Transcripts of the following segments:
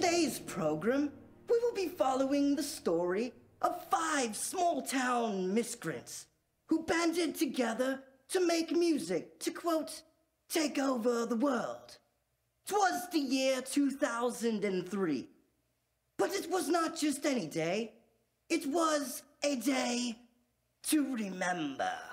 today's program, we will be following the story of five small town miscreants who banded together to make music to quote, take over the world. 'Twas the year 2003. But it was not just any day, it was a day to remember.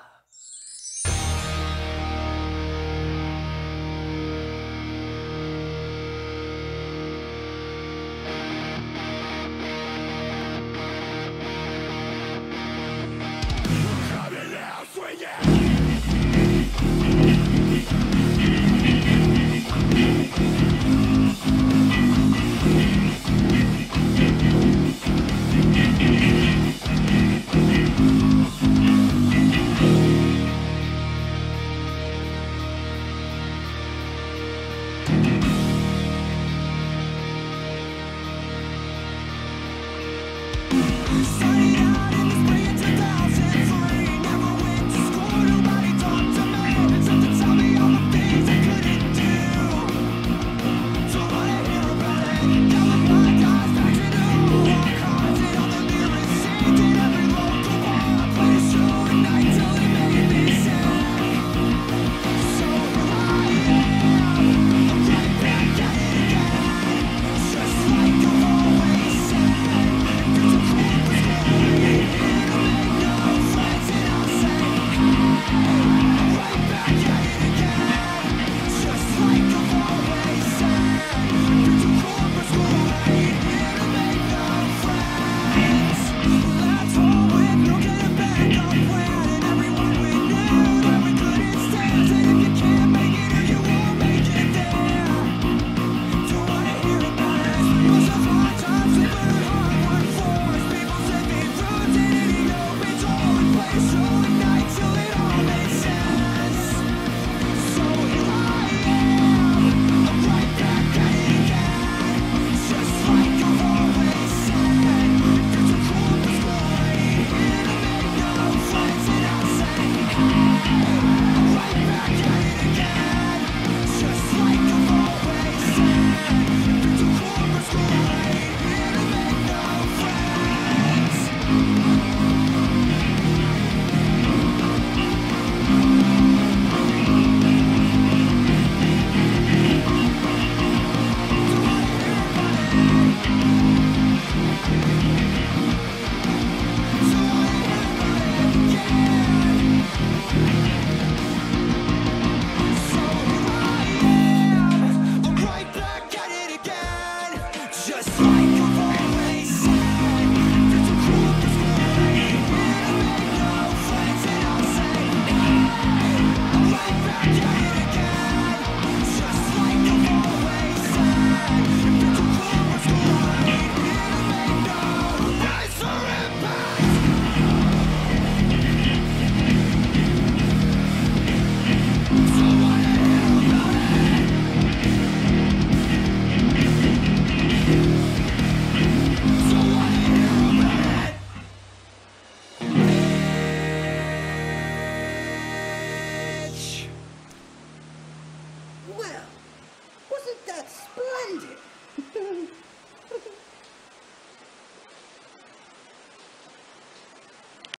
find it.